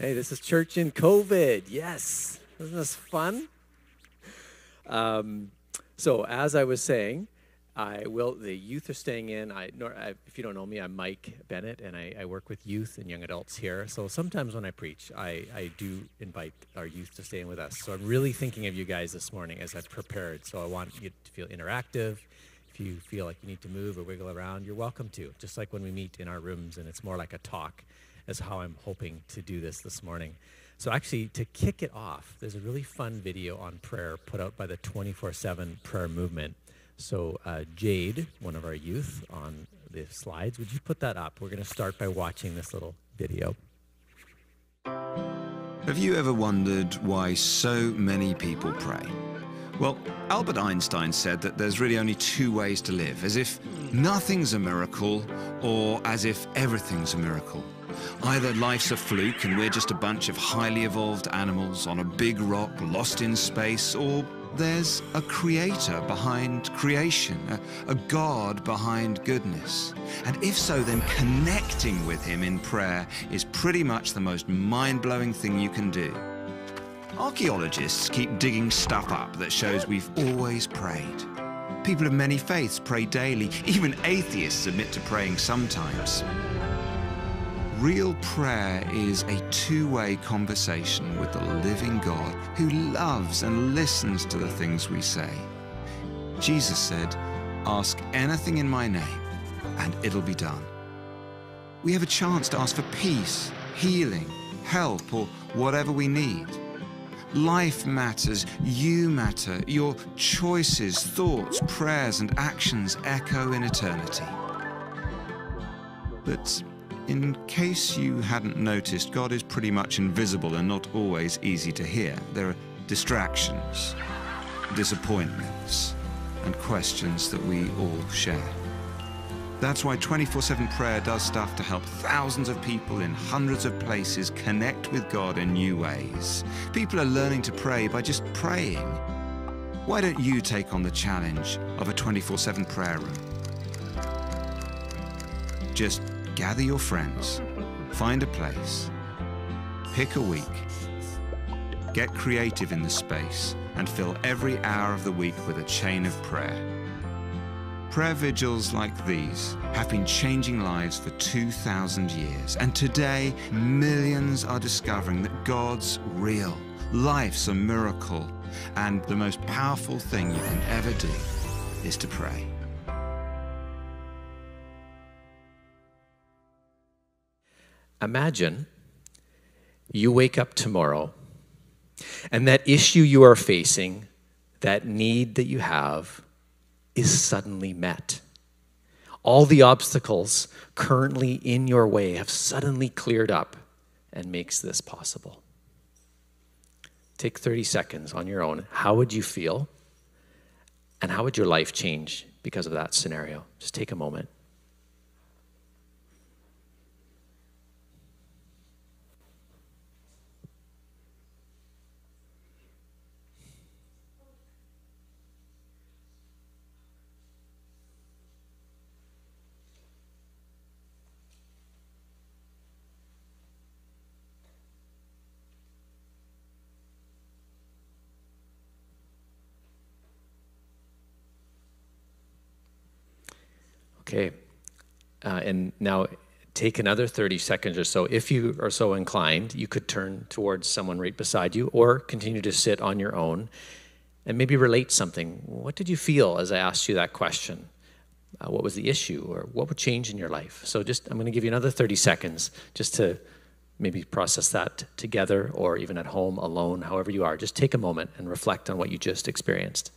Hey, this is church in COVID. Yes. Isn't this fun? Um, so, as I was saying, I will. The youth are staying in. I, if you don't know me, I'm Mike Bennett, and I, I, work with youth and young adults here. So sometimes when I preach, I, I do invite our youth to stay in with us. So I'm really thinking of you guys this morning as I've prepared. So I want you to feel interactive. If you feel like you need to move or wiggle around, you're welcome to. Just like when we meet in our rooms, and it's more like a talk is how I'm hoping to do this this morning. So, actually, to kick it off, there's a really fun video on prayer put out by the 24 7 prayer movement. So, uh, Jade, one of our youth on the slides, would you put that up? We're going to start by watching this little video. Have you ever wondered why so many people pray? Well, Albert Einstein said that there's really only two ways to live as if nothing's a miracle or as if everything's a miracle. Either life's a fluke and we're just a bunch of highly evolved animals on a big rock lost in space, or there's a creator behind creation, a, a, God behind goodness. And if so, then connecting with him in prayer is pretty much the most mind-blowing thing you can do. Archaeologists keep digging stuff up that shows we've always prayed. People of many faiths pray daily. Even atheists admit to praying sometimes. Real prayer is a two-way conversation with the living God who loves and listens to the things we say. Jesus said, ask anything in my name and it'll be done. We have a chance to ask for peace, healing, help, or whatever we need. Life matters, you matter, your choices, thoughts, prayers, and actions echo in eternity. But in case you hadn't noticed, God is pretty much invisible and not always easy to hear. There are distractions, disappointments, and questions that we all share. That's why 24 7 prayer does stuff to help thousands of people in hundreds of places connect with God in new ways. People are learning to pray by just praying. Why don't you take on the challenge of a 24 7 prayer room? Just gather your friends, find a place, pick a week, get creative in the space, and fill every hour of the week with a chain of prayer. Prayer vigils like these have been changing lives for 2,000 years, and today millions are discovering that God's real, life's a miracle, and the most powerful thing you can ever do is to pray. Imagine you wake up tomorrow and that issue you are facing, that need that you have, is suddenly met. All the obstacles currently in your way have suddenly cleared up and makes this possible. Take 30 seconds on your own. How would you feel? And how would your life change because of that scenario? Just take a moment. Okay. Uh, and now take another 30 seconds or so. If you are so inclined, you could turn towards someone right beside you or continue to sit on your own and maybe relate something. What did you feel as I asked you that question? Uh, what was the issue or what would change in your life? So just, I'm going to give you another 30 seconds just to maybe process that together or even at home alone, however you are. Just take a moment and reflect on what you just experienced.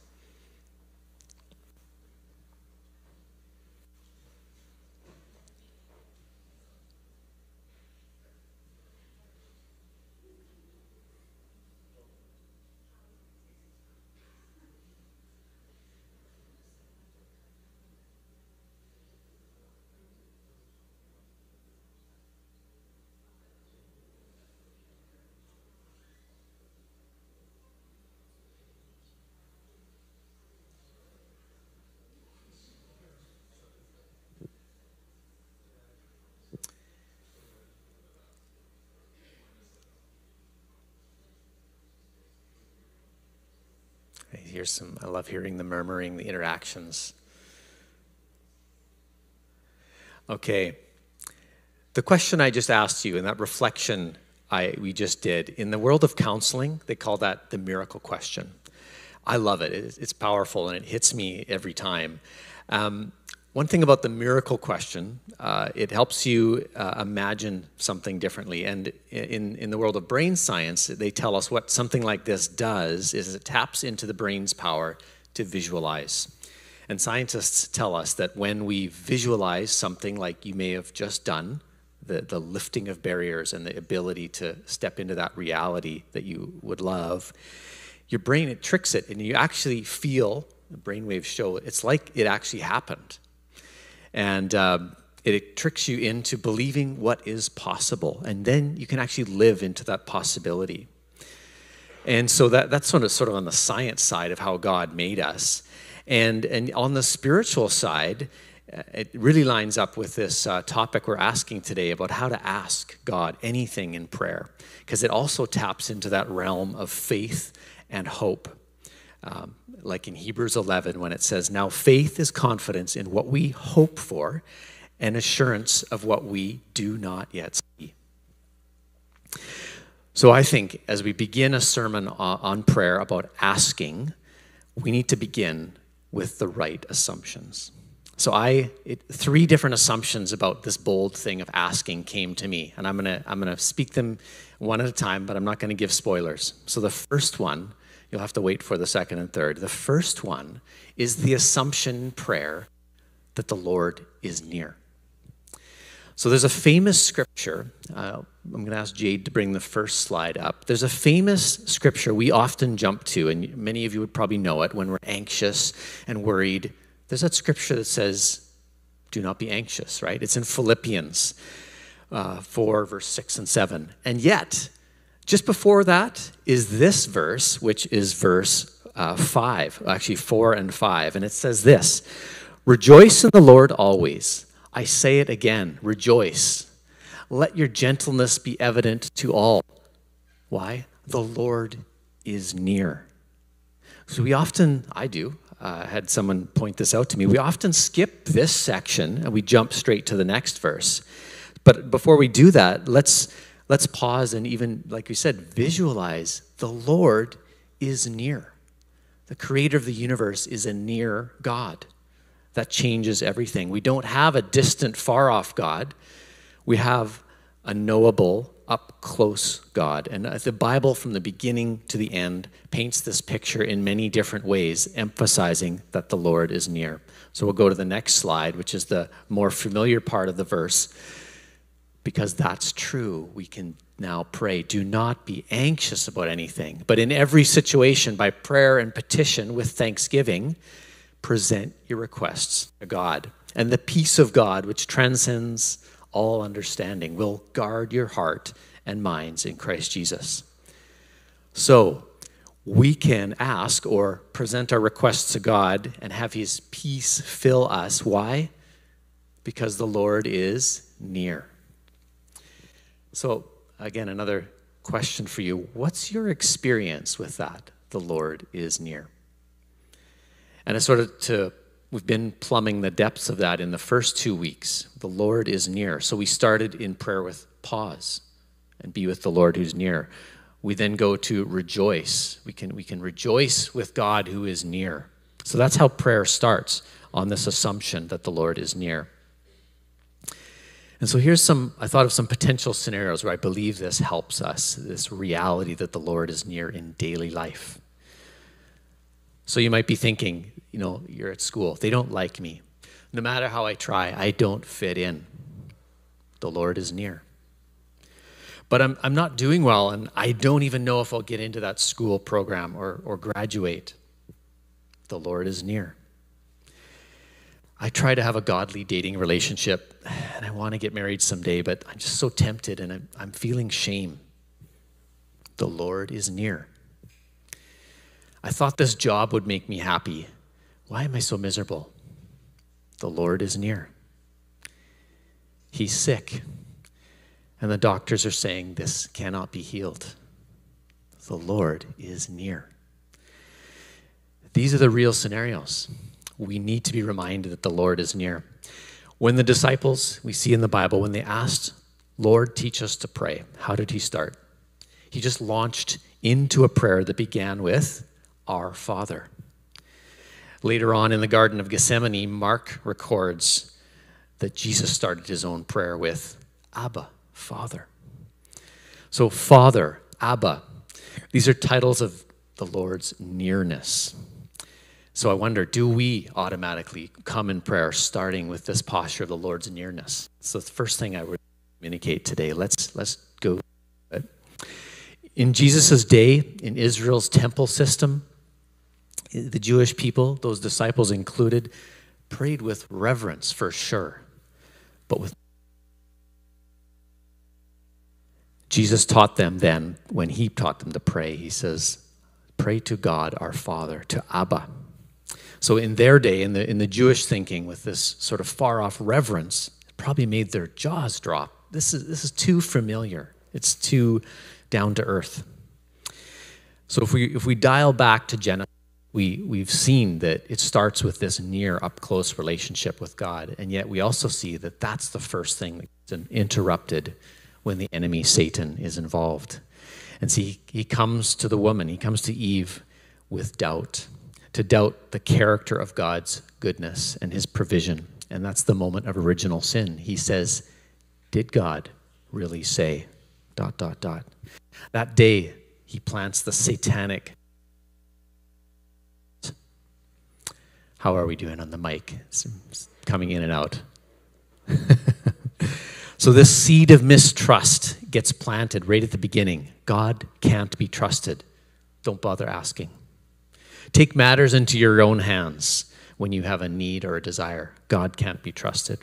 Hear some, I love hearing the murmuring, the interactions. Okay. The question I just asked you and that reflection I, we just did, in the world of counseling, they call that the miracle question. I love it. It's powerful and it hits me every time. Um, one thing about the miracle question, uh, it helps you uh, imagine something differently. And in, in the world of brain science, they tell us what something like this does is it taps into the brain's power to visualize. And scientists tell us that when we visualize something like you may have just done, the, the lifting of barriers and the ability to step into that reality that you would love, your brain, it tricks it, and you actually feel, the brainwaves show, it's like it actually happened. And it, it tricks you into believing what is possible. And then you can actually live into that possibility. And so that, that's sort of, sort of on the science side of how God made us. And, and on the spiritual side, uh, it really lines up with this uh, topic we're asking today about how to ask God anything in prayer, because it also taps into that realm of faith and hope. Um, like in Hebrews 11, when it says, Now faith is confidence in what we hope for and assurance of what we do not yet see. So I think as we begin a sermon on prayer about asking, we need to begin with the right assumptions. So I it, three different assumptions about this bold thing of asking came to me, and I'm gonna I'm gonna speak them one at a time, but I'm not gonna give spoilers. So the first one You'll have to wait for the second and third. The first one is the assumption prayer that the Lord is near. So there's a famous scripture. Uh, I'm going to ask Jade to bring the first slide up. There's a famous scripture we often jump to, and many of you would probably know it when we're anxious and worried. There's that scripture that says, Do not be anxious, right? It's in Philippians uh, 4, verse 6 and 7. And yet, just before that is this verse, which is verse uh, 5, actually 4 and 5. And it says this Rejoice in the Lord always. I say it again, rejoice. Let your gentleness be evident to all. Why? The Lord is near. So we often, I do, uh, had someone point this out to me. We often skip this section and we jump straight to the next verse. But before we do that, let's let's pause and even, like we said, visualize the Lord is near. The creator of the universe is a near God. That changes everything. We don't have a distant, far off God. We have a knowable, up close God. And the Bible, from the beginning to the end, paints this picture in many different ways, emphasizing that the Lord is near. So we'll go to the next slide, which is the more familiar part of the verse because that's true, we can now pray. Do not be anxious about anything, but in every situation, by prayer and petition with thanksgiving, present your requests to God. And the peace of God, which transcends all understanding, will guard your heart and minds in Christ Jesus. So, we can ask or present our requests to God and have His peace fill us. Why? Because the Lord is near. So, again, another question for you. What's your experience with that? The Lord is near. And it's sort of to, we've been plumbing the depths of that in the first two weeks. The Lord is near. So we started in prayer with pause and be with the Lord who's near. We then go to rejoice. We can, we can rejoice with God who is near. So that's how prayer starts on this assumption that the Lord is near. And so here's some, I thought of some potential scenarios where I believe this helps us, this reality that the Lord is near in daily life. So you might be thinking, you know, you're at school, they don't like me. No matter how I try, I don't fit in. The Lord is near. But I'm, I'm not doing well, and I don't even know if I'll get into that school program or, or graduate. The Lord is near. I try to have a godly dating relationship and I want to get married someday, but I'm just so tempted and I'm, I'm feeling shame. The Lord is near. I thought this job would make me happy. Why am I so miserable? The Lord is near. He's sick, and the doctors are saying this cannot be healed. The Lord is near. These are the real scenarios. We need to be reminded that the Lord is near. When the disciples, we see in the Bible, when they asked, Lord, teach us to pray, how did he start? He just launched into a prayer that began with, Our Father. Later on in the Garden of Gethsemane, Mark records that Jesus started his own prayer with, Abba, Father. So, Father, Abba, these are titles of the Lord's nearness. So I wonder, do we automatically come in prayer starting with this posture of the Lord's nearness? So the first thing I would communicate today, let's let's go. In Jesus' day, in Israel's temple system, the Jewish people, those disciples included, prayed with reverence for sure, but with Jesus taught them then, when he taught them to pray, he says, Pray to God our Father, to Abba. So in their day, in the, in the Jewish thinking, with this sort of far off reverence, it probably made their jaws drop. This is, this is too familiar, it's too down to earth. So if we, if we dial back to Genesis, we, we've seen that it starts with this near up close relationship with God. And yet we also see that that's the first thing that's interrupted when the enemy, Satan, is involved. And see, he comes to the woman, he comes to Eve with doubt to doubt the character of God's goodness and his provision. And that's the moment of original sin. He says, Did God really say? Dot, dot, dot. That day, he plants the satanic. How are we doing on the mic? It's coming in and out. so, this seed of mistrust gets planted right at the beginning. God can't be trusted. Don't bother asking. Take matters into your own hands when you have a need or a desire. God can't be trusted.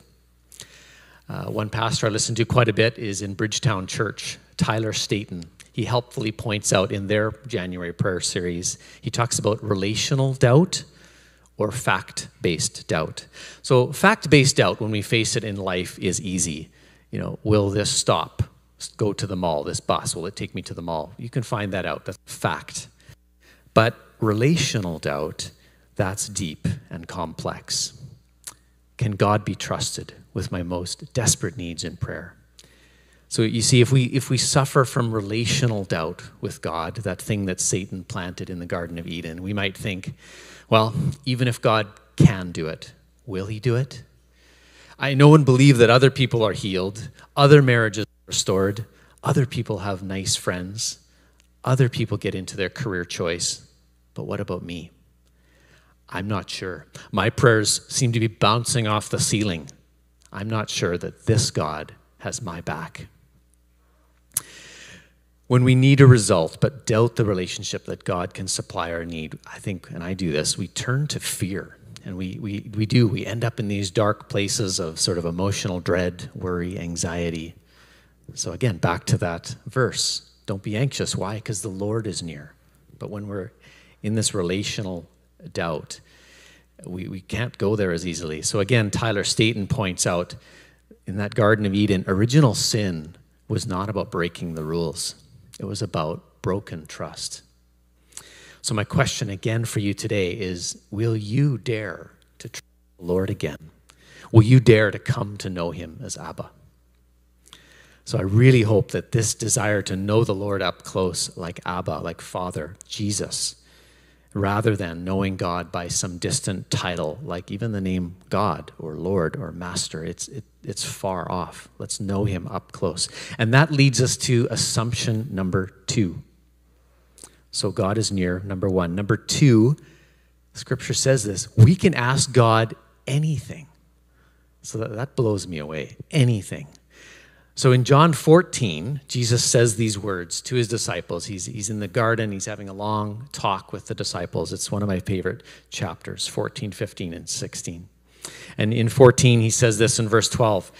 Uh, one pastor I listen to quite a bit is in Bridgetown Church, Tyler Staton. He helpfully points out in their January prayer series, he talks about relational doubt or fact based doubt. So, fact based doubt, when we face it in life, is easy. You know, will this stop? Go to the mall, this bus, will it take me to the mall? You can find that out. That's fact. But relational doubt, that's deep and complex. Can God be trusted with my most desperate needs in prayer? So you see, if we if we suffer from relational doubt with God, that thing that Satan planted in the Garden of Eden, we might think, well, even if God can do it, will he do it? I know and believe that other people are healed, other marriages are restored, other people have nice friends, other people get into their career choice. But what about me? I'm not sure. My prayers seem to be bouncing off the ceiling. I'm not sure that this God has my back. When we need a result but doubt the relationship that God can supply our need, I think, and I do this, we turn to fear. And we, we, we do. We end up in these dark places of sort of emotional dread, worry, anxiety. So, again, back to that verse. Don't be anxious. Why? Because the Lord is near. But when we're in this relational doubt. We, we can't go there as easily. So, again, Tyler Staton points out in that Garden of Eden, original sin was not about breaking the rules, it was about broken trust. So, my question again for you today is Will you dare to trust the Lord again? Will you dare to come to know Him as Abba? So, I really hope that this desire to know the Lord up close, like Abba, like Father, Jesus, rather than knowing God by some distant title, like even the name God or Lord or Master. It's, it, it's far off. Let's know Him up close. And that leads us to assumption number two. So God is near, number one. Number two, Scripture says this we can ask God anything. So that, that blows me away. Anything. So in John 14, Jesus says these words to his disciples. He's, he's in the garden, he's having a long talk with the disciples. It's one of my favorite chapters 14, 15, and 16. And in 14, he says this in verse 12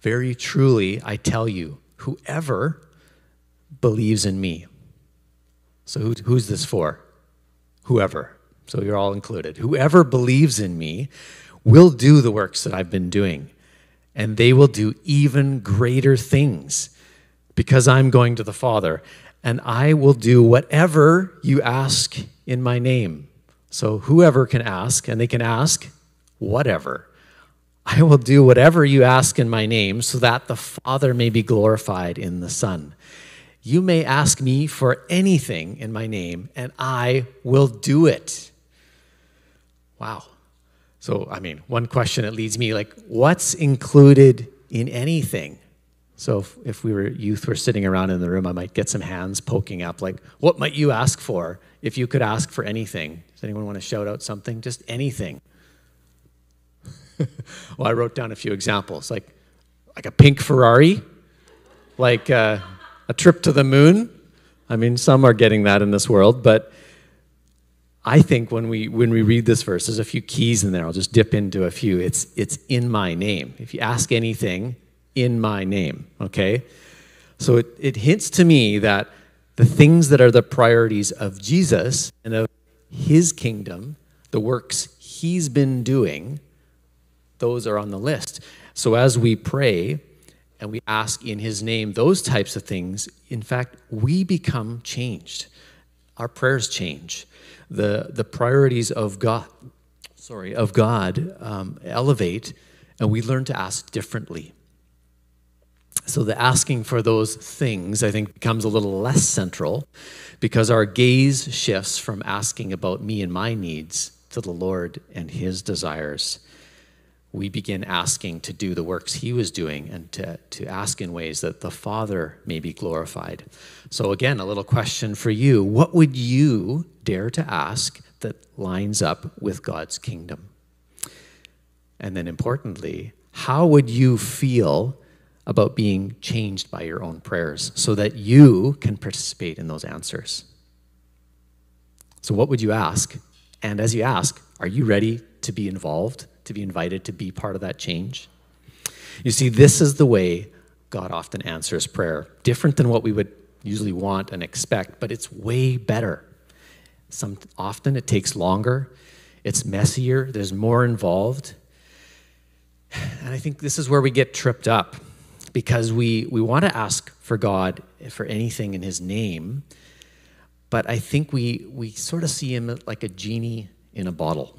Very truly, I tell you, whoever believes in me. So who, who's this for? Whoever. So you're all included. Whoever believes in me will do the works that I've been doing and they will do even greater things because I'm going to the Father. And I will do whatever you ask in my name. So whoever can ask, and they can ask whatever. I will do whatever you ask in my name so that the Father may be glorified in the Son. You may ask me for anything in my name, and I will do it. Wow. So, I mean, one question that leads me like, what's included in anything? So, if, if we were youth were sitting around in the room, I might get some hands poking up, like, what might you ask for if you could ask for anything? Does anyone want to shout out something? Just anything. well, I wrote down a few examples, like like a pink Ferrari, like uh, a trip to the moon. I mean, some are getting that in this world, but I think when we when we read this verse, there's a few keys in there. I'll just dip into a few. It's it's in my name. If you ask anything, in my name. Okay, so it, it hints to me that the things that are the priorities of Jesus and of His kingdom, the works He's been doing, those are on the list. So as we pray and we ask in His name those types of things, in fact, we become changed. Our prayers change. The, the priorities of God, sorry, of God um, elevate, and we learn to ask differently. So the asking for those things, I think, becomes a little less central because our gaze shifts from asking about me and my needs to the Lord and His desires we begin asking to do the works he was doing and to, to ask in ways that the Father may be glorified. So, again, a little question for you What would you dare to ask that lines up with God's kingdom? And then, importantly, how would you feel about being changed by your own prayers so that you can participate in those answers? So, what would you ask? And as you ask, are you ready to be involved? to be invited to be part of that change. You see, this is the way God often answers prayer. Different than what we would usually want and expect, but it's way better. Some, often it takes longer, it's messier, there's more involved. And I think this is where we get tripped up because we, we want to ask for God for anything in His name, but I think we, we sort of see Him like a genie in a bottle.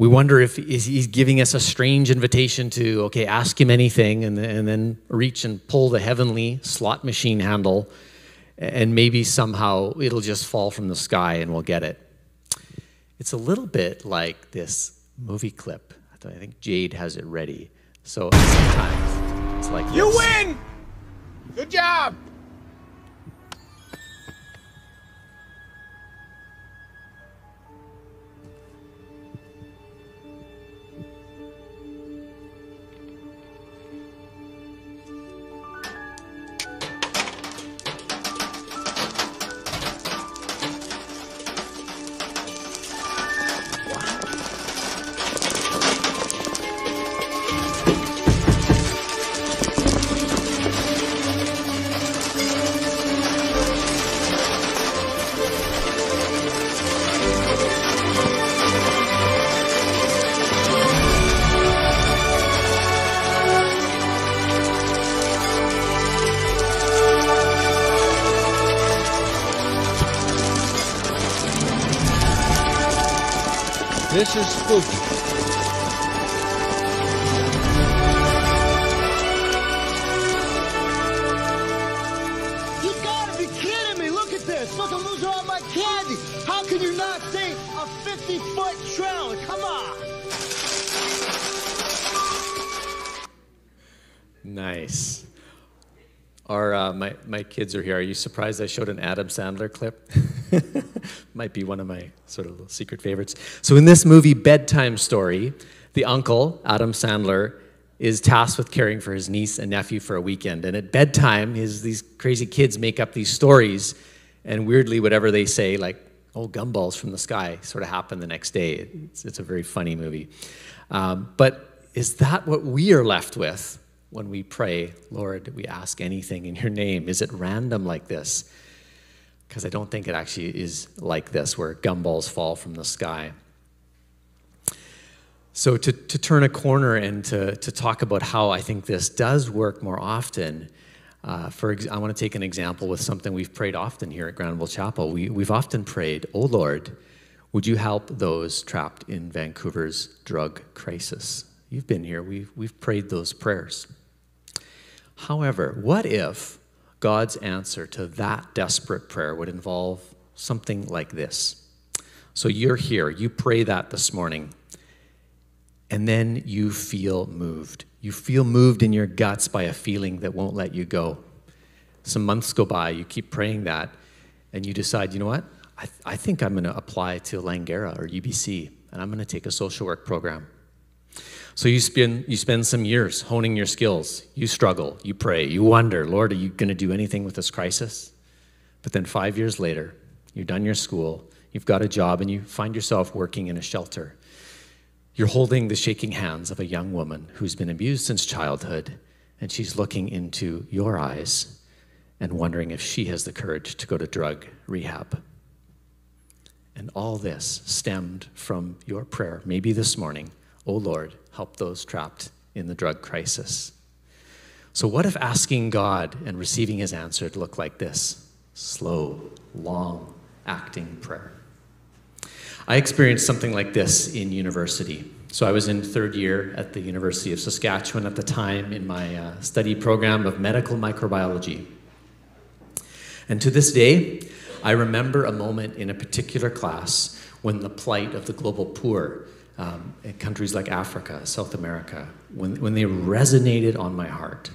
We wonder if he's giving us a strange invitation to, okay, ask him anything and, and then reach and pull the heavenly slot machine handle, and maybe somehow it'll just fall from the sky and we'll get it. It's a little bit like this movie clip. I think Jade has it ready. So sometimes it's like You win! Good job! This is spooky. Kids are here. Are you surprised I showed an Adam Sandler clip? Might be one of my sort of secret favorites. So, in this movie, Bedtime Story, the uncle, Adam Sandler, is tasked with caring for his niece and nephew for a weekend. And at bedtime, his, these crazy kids make up these stories, and weirdly, whatever they say, like, oh, gumballs from the sky, sort of happen the next day. It's, it's a very funny movie. Um, but is that what we are left with when we pray, Lord, we ask anything in your name? Is it random like this? Because I don't think it actually is like this, where gumballs fall from the sky. So, to, to turn a corner and to, to talk about how I think this does work more often, uh, for I want to take an example with something we've prayed often here at Granville Chapel. We, we've often prayed, Oh Lord, Would you help those trapped in Vancouver's drug crisis? You've been here, we've, we've prayed those prayers. However, what if God's answer to that desperate prayer would involve something like this? So you're here, you pray that this morning, and then you feel moved. You feel moved in your guts by a feeling that won't let you go. Some months go by, you keep praying that, and you decide, you know what? I, th- I think I'm going to apply to Langara or UBC, and I'm going to take a social work program. So you spend, you spend some years honing your skills. You struggle, you pray, you wonder, Lord, are you going to do anything with this crisis? But then five years later, you're done your school, you've got a job, and you find yourself working in a shelter. You're holding the shaking hands of a young woman who's been abused since childhood, and she's looking into your eyes and wondering if she has the courage to go to drug rehab. And all this stemmed from your prayer, maybe this morning, Oh Lord, help those trapped in the drug crisis. So, what if asking God and receiving his answer looked like this? Slow, long acting prayer. I experienced something like this in university. So, I was in third year at the University of Saskatchewan at the time in my uh, study program of medical microbiology. And to this day, I remember a moment in a particular class when the plight of the global poor um, in countries like Africa, South America, when, when they resonated on my heart.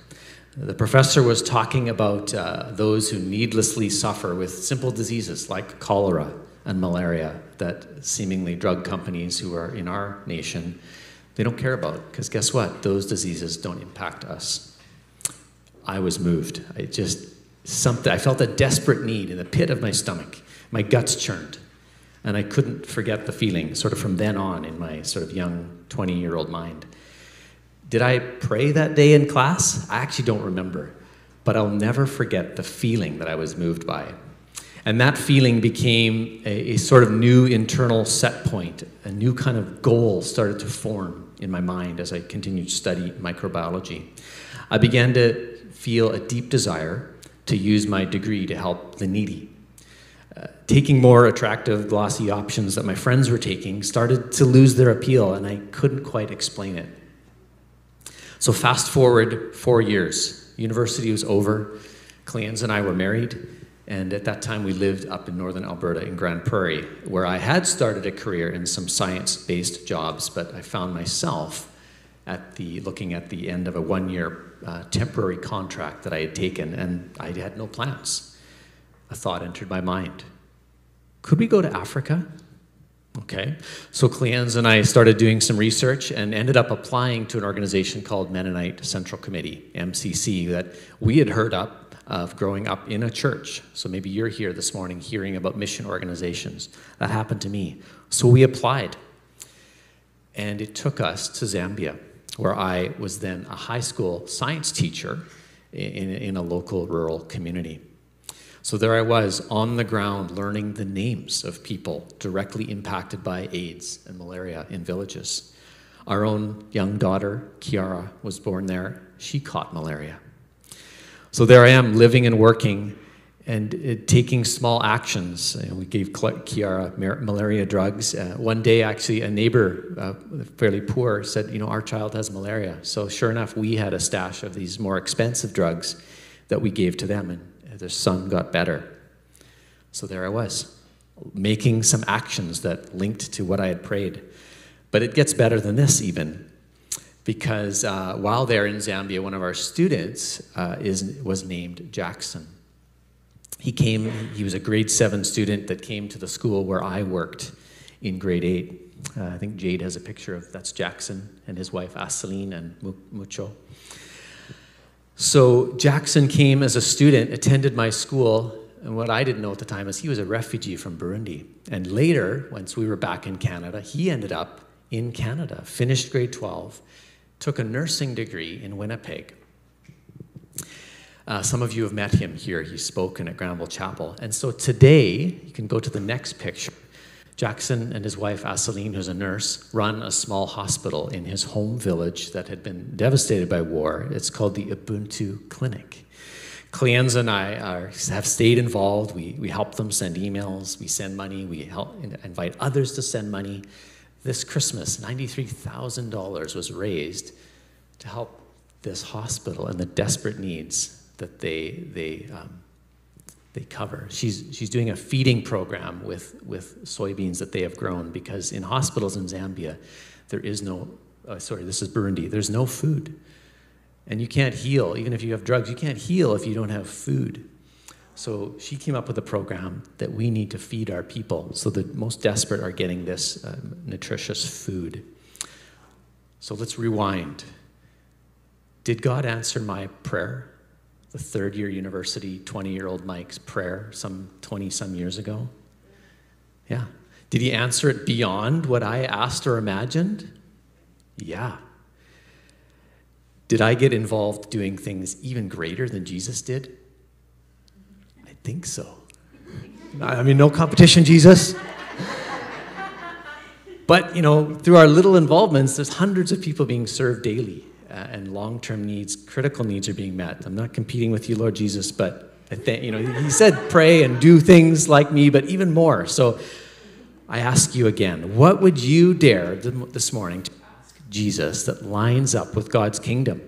The professor was talking about uh, those who needlessly suffer with simple diseases like cholera and malaria that seemingly drug companies who are in our nation they don't care about because guess what? Those diseases don't impact us. I was moved. I just something i felt a desperate need in the pit of my stomach. My guts churned and i couldn't forget the feeling sort of from then on in my sort of young 20 year old mind did i pray that day in class i actually don't remember but i'll never forget the feeling that i was moved by and that feeling became a, a, sort of new internal set point, a new kind of goal started to form in my mind as I continued to study microbiology. I began to feel a deep desire to use my degree to help the needy. Taking more attractive, glossy options that my friends were taking started to lose their appeal, and I couldn't quite explain it. So, fast forward four years. University was over. Cleans and I were married. And at that time, we lived up in northern Alberta in Grande Prairie, where I had started a career in some science based jobs, but I found myself at the, looking at the end of a one year uh, temporary contract that I had taken, and I had no plans. A thought entered my mind could we go to Africa? Okay, so Cleanne and I started doing some research and ended up applying to an organization called Mennonite Central Committee, MCC, that we had heard up of growing up in a church. So maybe you're here this morning hearing about mission organizations. That happened to me. So we applied. And it took us to Zambia, where I was then a high school science teacher in, in a local rural community. So there I was on the ground learning the names of people directly impacted by AIDS and malaria in villages. Our own young daughter, Kiara, was born there. She caught malaria. So there I am living and working and uh, taking small actions. Uh, we gave Kiara malaria drugs. Uh, one day, actually, a neighbor, uh, fairly poor, said, You know, our child has malaria. So, sure enough, we had a stash of these more expensive drugs that we gave to them, and their son got better. So, there I was, making some actions that linked to what I had prayed. But it gets better than this, even because uh, while there in Zambia, one of our students uh, is, was named Jackson. He came, he was a grade seven student that came to the school where I worked in grade eight. Uh, I think Jade has a picture of that's Jackson and his wife Aseline and Mucho. So Jackson came as a student, attended my school, and what I didn't know at the time is he was a refugee from Burundi. And later, once we were back in Canada, he ended up in Canada, finished grade 12, took a nursing degree in Winnipeg. Uh, some of you have met him here. He's spoken at Granville Chapel. And so today, you can go to the next picture. Jackson and his wife, Aseline, who's a nurse, run a small hospital in his home village that had been devastated by war. It's called the Ubuntu Clinic. Cleanza and I are, have stayed involved. We, we help them send emails, we send money, we help invite others to send money. This Christmas, $93,000 was raised to help this hospital and the desperate needs that they, they, um, they cover. She's, she's doing a feeding program with, with soybeans that they have grown because in hospitals in Zambia, there is no, uh, sorry, this is Burundi, there's no food. And you can't heal, even if you have drugs, you can't heal if you don't have food. So she came up with a program that we need to feed our people so the most desperate are getting this uh, nutritious food. So let's rewind. Did God answer my prayer? The third year university 20 year old Mike's prayer some 20 some years ago? Yeah. Did he answer it beyond what I asked or imagined? Yeah. Did I get involved doing things even greater than Jesus did? I think so. I mean, no competition, Jesus. But, you know, through our little involvements, there's hundreds of people being served daily, Uh, and long term needs, critical needs are being met. I'm not competing with you, Lord Jesus, but I think, you know, He said pray and do things like me, but even more. So I ask you again, what would you dare this morning to Jesus that lines up with God's kingdom.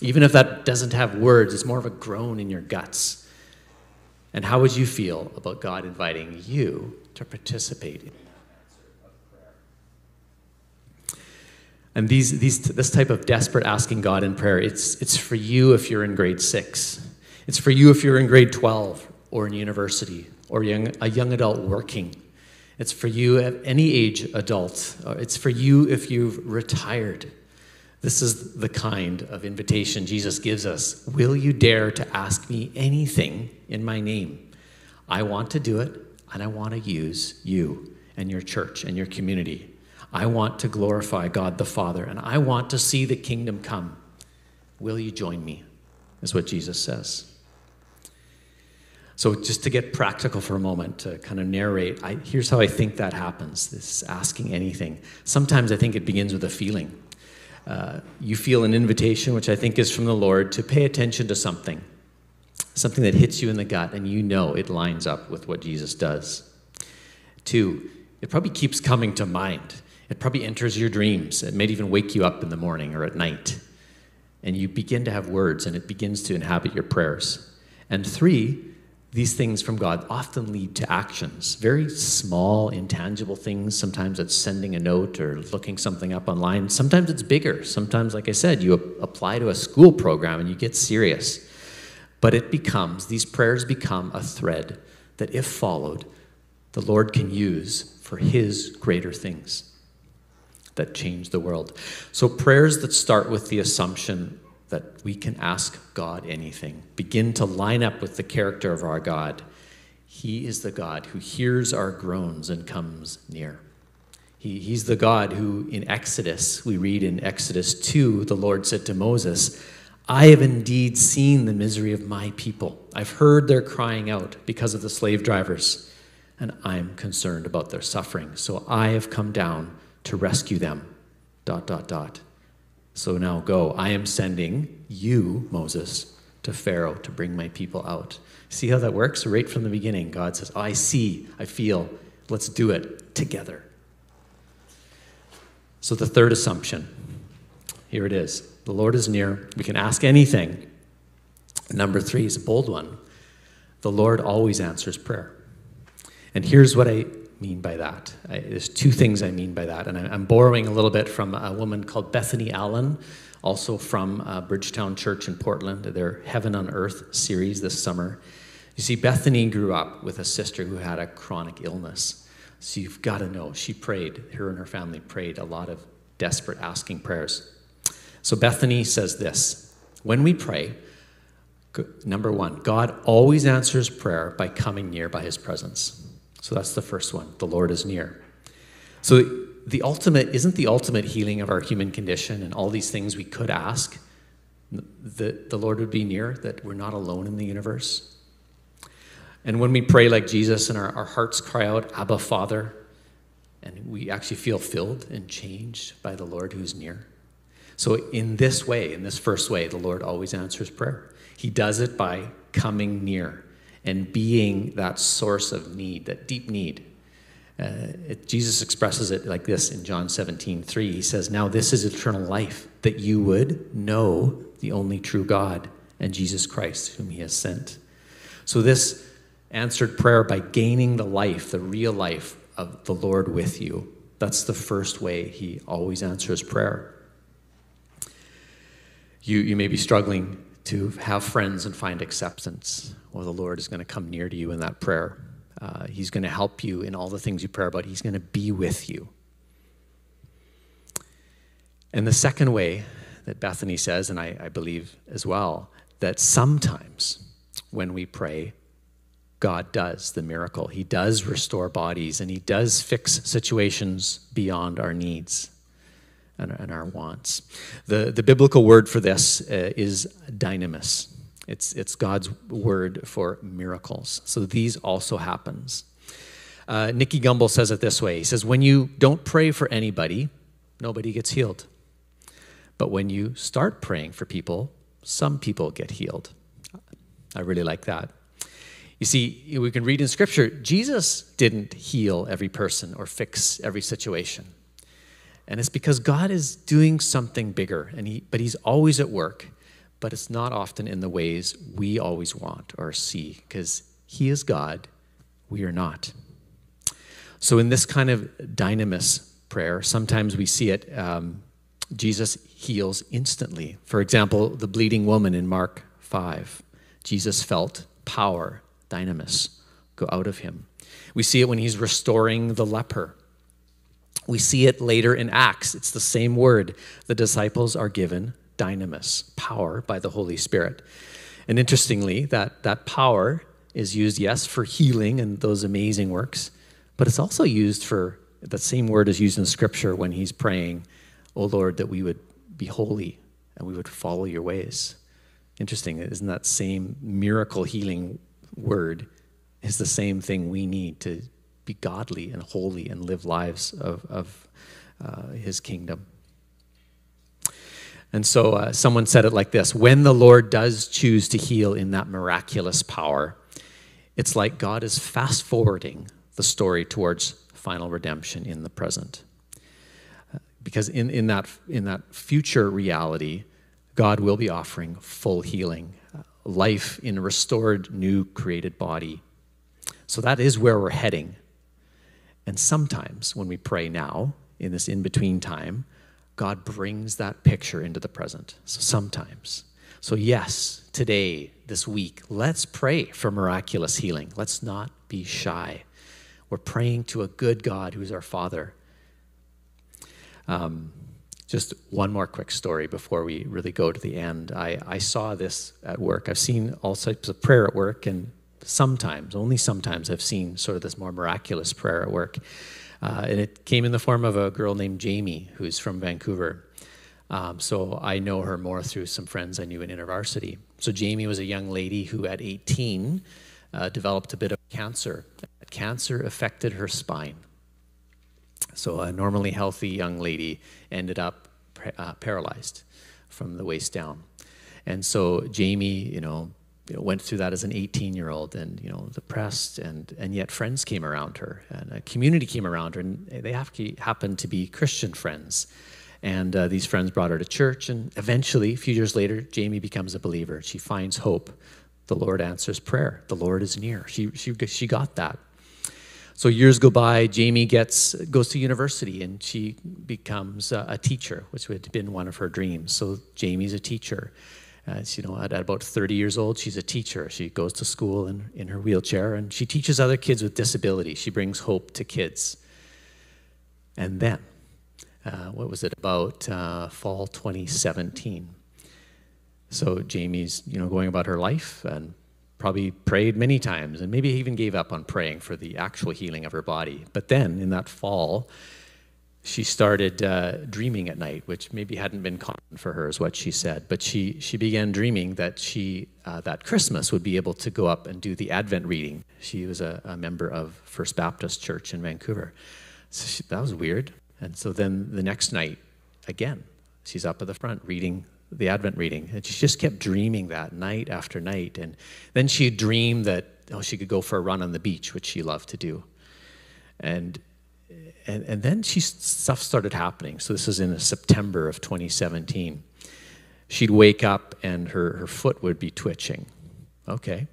Even if that doesn't have words, it's more of a groan in your guts. And how would you feel about God inviting you to participate And these, these, this type of desperate asking God in prayer, it's, it's for you if you're in grade six. It's for you if you're in grade 12 or in university or young, a young adult working it's for you at any age adult. Uh, it's for you if you've retired. This is the kind of invitation Jesus gives us. Will you dare to ask me anything in my name? I want to do it, and I want to use you and your church and your community. I want to glorify God the Father, and I want to see the kingdom come. Will you join me? Is what Jesus says. So, just to get practical for a moment, to kind of narrate, I, here's how I think that happens this asking anything. Sometimes I think it begins with a feeling. Uh, you feel an invitation, which I think is from the Lord, to pay attention to something, something that hits you in the gut, and you know it lines up with what Jesus does. Two, it probably keeps coming to mind. It probably enters your dreams. It might even wake you up in the morning or at night. And you begin to have words, and it begins to inhabit your prayers. And three, these things from God often lead to actions, very small, intangible things. Sometimes it's sending a note or looking something up online. Sometimes it's bigger. Sometimes, like I said, you apply to a school program and you get serious. But it becomes, these prayers become a thread that, if followed, the Lord can use for His greater things that change the world. So, prayers that start with the assumption that we can ask God anything. Begin to line up with the character of our God. He is the God who hears our groans and comes near. He, he's the God who, in Exodus, we read in Exodus 2, the Lord said to Moses, I have indeed seen the misery of my people. I've heard their crying out because of the slave drivers, and I'm concerned about their suffering. So I have come down to rescue them. Dot, dot, dot. So now go. I am sending you, Moses, to Pharaoh to bring my people out. See how that works? Right from the beginning, God says, I see, I feel, let's do it together. So the third assumption here it is the Lord is near. We can ask anything. Number three is a bold one the Lord always answers prayer. And here's what I mean by that. I, there's two things I mean by that, and I, am borrowing a little bit from a woman called Bethany Allen, also from uh, Bridgetown Church in Portland, their Heaven on Earth series this summer. You see, Bethany grew up with a sister who had a chronic illness. So you've got to know, she prayed, her and her family prayed a lot of desperate asking prayers. So Bethany says this When we pray, number one, God always answers prayer by coming near by his presence. So that's the first one. The Lord is near. So the ultimate isn't the ultimate healing of our human condition and all these things we could ask that the Lord would be near, that we're not alone in the universe. And when we pray like Jesus and our, our hearts cry out, Abba, Father, and we actually feel filled and changed by the Lord who's near. So, in this way, in this first way, the Lord always answers prayer. He does it by coming near and being that source of need, that deep need. Uh, it, Jesus expresses it like this in John 17, 3. He says, Now this is eternal life, that you would know the only true God and Jesus Christ, whom he has sent. So, this answered prayer by gaining the life, the real life of the Lord with you, that's the first way he always answers prayer. You, you may be struggling to have friends and find acceptance. Well, the Lord is going to come near to you in that prayer. Uh, he's going to help you in all the things you pray about. He's going to be with you. And the second way that Bethany says, and I, I believe as well, that sometimes when we pray, God does the miracle. He does restore bodies and He does fix situations beyond our needs and, and our wants. The, the biblical word for this uh, is dynamis. It's, it's God's word for miracles. So these also happens. Uh, Nicky Gumbel says it this way He says, When you don't pray for anybody, nobody gets healed. But when you start praying for people, some people get healed. I really like that. You see, we can read in Scripture, Jesus didn't heal every person or fix every situation. And it's because God is doing something bigger, and he, but He's always at work, but it's not often in the ways we always want or see, because He is God, we are not. So, in this kind of dynamis prayer, sometimes we see it, um, Jesus heals instantly. For example, the bleeding woman in Mark 5, Jesus felt power, dynamis, go out of him. We see it when he's restoring the leper we see it later in Acts. It's the same word. The disciples are given dynamis, power by the Holy Spirit. And interestingly, that, that power is used, yes, for healing and those amazing works, but it's also used for the same word is used in Scripture when he's praying, Oh Lord, that we would be holy and we would follow your ways. Interesting, isn't that same miracle healing word is the same thing we need to be godly and holy and live lives of, of uh, his kingdom. And so uh, someone said it like this When the Lord does choose to heal in that miraculous power, it's like God is fast forwarding the story towards final redemption in the present. Uh, because in, in, that, in that future reality, God will be offering full healing, uh, life in a restored, new, created body. So that is where we're heading. And sometimes when we pray now, in this in between time, God brings that picture into the present. So sometimes. So, yes, today, this week, let's pray for miraculous healing. Let's not be shy. We're praying to a good God who's our Father. Um, just one more quick story before we really go to the end. I, I saw this at work. I've seen all types of prayer at work, and sometimes, only sometimes, I've seen sort of this more miraculous prayer at work. Uh, and it came in the form of a girl named Jamie, who's from Vancouver. Um, so I know her more through some friends I knew in InterVarsity. So Jamie was a young lady who, at 18, uh, developed a bit of cancer. Cancer affected her spine. So a normally healthy young lady ended up uh, paralyzed from the waist down. And so Jamie, you know, you know, went through that as an 18 year old and you know depressed and and yet friends came around her and a community came around her and they happened to be christian friends. And uh, these friends brought her to church and eventually a few years later jamie becomes a believer. She finds hope. The lord answers prayer. The lord is near. She she, she got that. So years go by. Jamie gets goes to university and she becomes a, a teacher which had been one of her dreams. So jamie's a teacher uh, you know, at, at, about 30 years old, she's a teacher. She goes to school in, in her wheelchair and she teaches other kids with disabilities. She brings hope to kids. And then, uh, what was it, about uh, fall 2017? So Jamie's, you know, going about her life and probably prayed many times and maybe even gave up on praying for the actual healing of her body. But then in that fall, she started uh, dreaming at night, which maybe hadn't been common for her, is what she said. But she, she began dreaming that she, uh, that Christmas, would be able to go up and do the Advent reading. She was a, a member of First Baptist Church in Vancouver. So she, that was weird. And so then the next night, again, she's up at the front reading the Advent reading. And she just kept dreaming that night after night. And then she dreamed that oh, she could go for a run on the beach, which she loved to do. And and, and then she stuff started happening. So this is in September of 2017. She'd wake up and her, her foot would be twitching. Okay.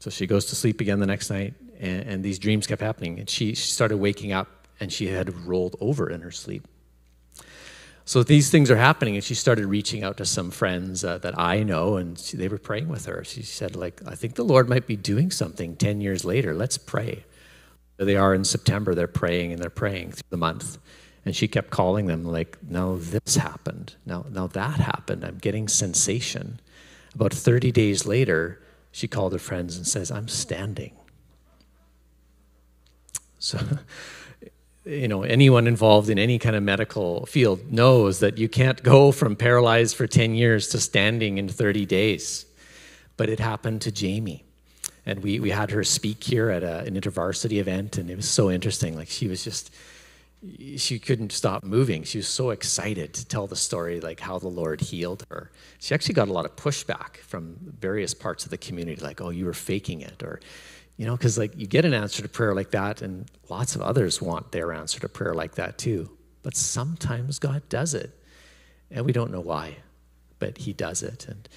So she goes to sleep again the next night, and, and these dreams kept happening. And she, she started waking up and she had rolled over in her sleep. So these things are happening, and she started reaching out to some friends uh, that I know, and she, they were praying with her. She said, "Like, I think the Lord might be doing something ten years later. Let's pray." There they are in September. They're praying and they're praying through the month, and she kept calling them, like, "Now this happened. Now, now that happened. I'm getting sensation." About 30 days later, she called her friends and says, "I'm standing." So you know, anyone involved in any kind of medical field knows that you can't go from paralyzed for 10 years to standing in 30 days. But it happened to Jamie. And we, we had her speak here at a, an intervarsity event, and it was so interesting. Like, she was just, she couldn't stop moving. She was so excited to tell the story, like how the Lord healed her. She actually got a lot of pushback from various parts of the community, like, oh, you were faking it, or you know, because like you get an answer to prayer like that, and lots of others want their answer to prayer like that too. But sometimes God does it, and we don't know why, but He does it. And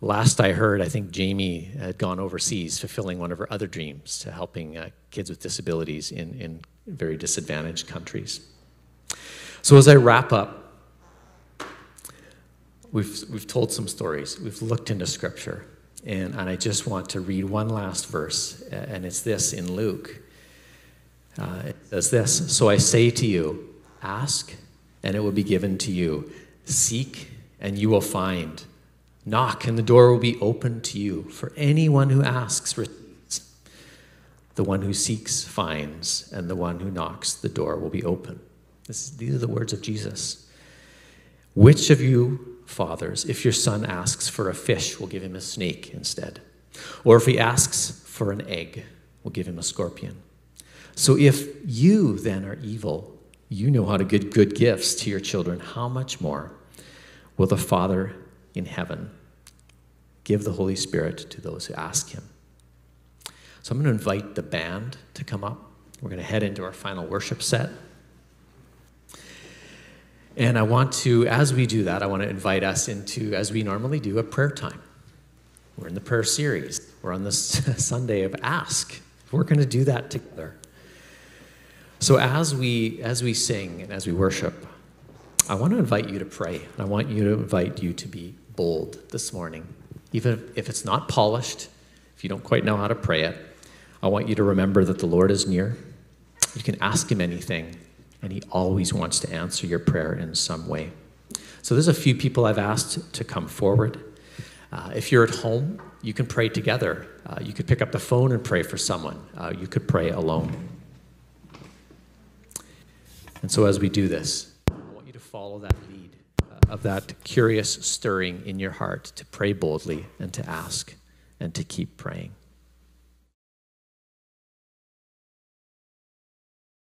last I heard, I think Jamie had gone overseas fulfilling one of her other dreams to helping uh, kids with disabilities in, in very disadvantaged countries. So as I wrap up, we've, we've told some stories, we've looked into Scripture. And, and I just want to read one last verse, and it's this in Luke. Uh, it says this So I say to you, ask, and it will be given to you. Seek, and you will find. Knock, and the door will be opened to you. For anyone who asks receives. The one who seeks finds, and the one who knocks, the door will be open. This, these are the words of Jesus. Which of you fathers, if your son asks for a fish, we'll give him a snake instead. Or if he asks for an egg, we'll give him a scorpion. So if you then are evil, you know how to give good gifts to your children, how much more will the Father in heaven give the Holy Spirit to those who ask him? So I'm going to invite the band to come up. We're going to head into our final worship set. And I want to, as we do that, I want to invite us into, as we normally do, a prayer time. We're in the prayer series. We're on this Sunday of Ask. We're going to do that together. So as we as we sing and as we worship, I want to invite you to pray. I want you to invite you to be bold this morning. Even if it's not polished, if you don't quite know how to pray it, I want you to remember that the Lord is near. You can ask him anything and He always wants to answer your prayer in some way. So there's a few people I've asked to come forward. Uh, if you're at home, you can pray together. Uh, you could pick up the phone and pray for someone. Uh, you could pray alone. And so as we do this, I want you to follow that of that curious stirring in your heart to pray boldly and to ask and to keep praying.